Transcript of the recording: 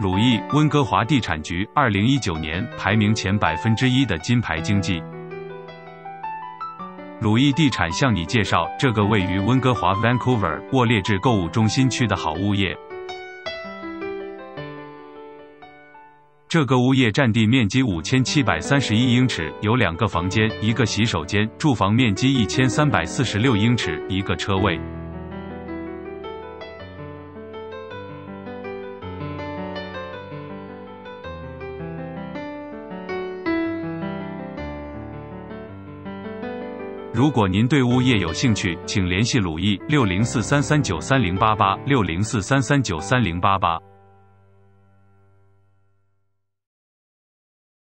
鲁易温哥华地产局二零一九年排名前百分之一的金牌经济。鲁易地产向你介绍这个位于温哥华 Vancouver 沃列治购物中心区的好物业。这个物业占地面积五千七百三十一英尺，有两个房间、一个洗手间，住房面积一千三百四十六英尺，一个车位。如果您对物业有兴趣，请联系鲁毅六零四三三九三零八八六零四三三九三零八八。